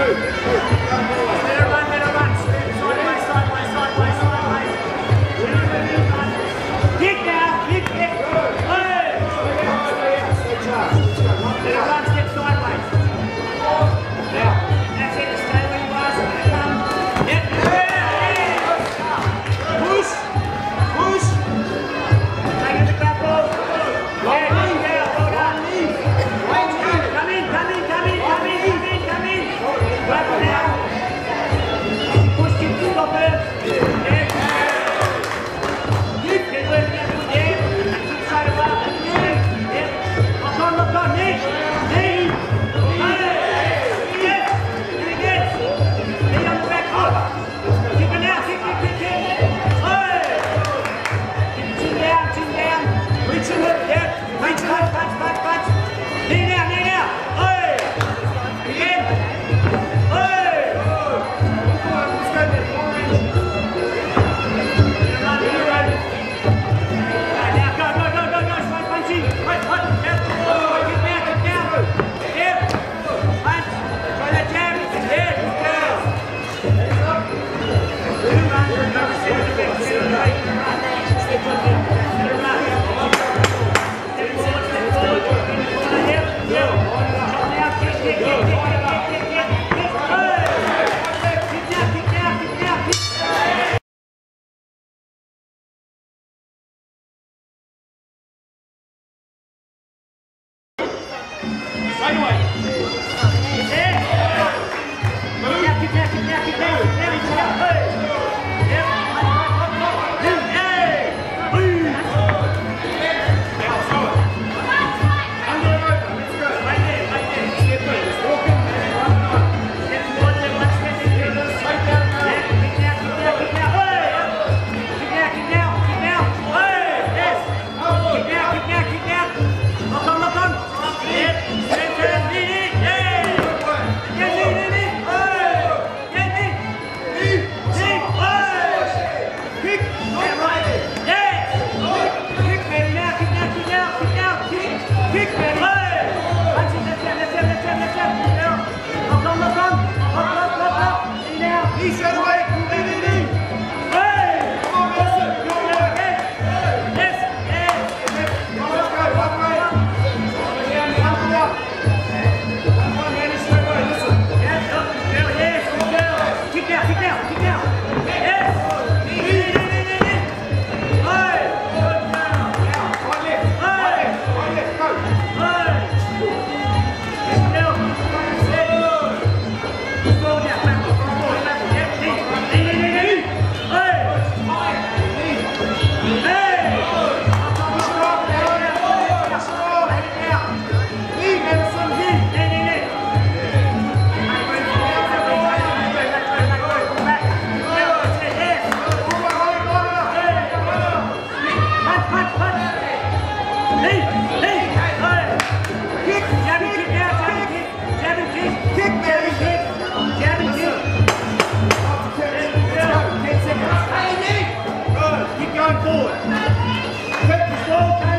Kick now, kick, kick. pensamento. Okay.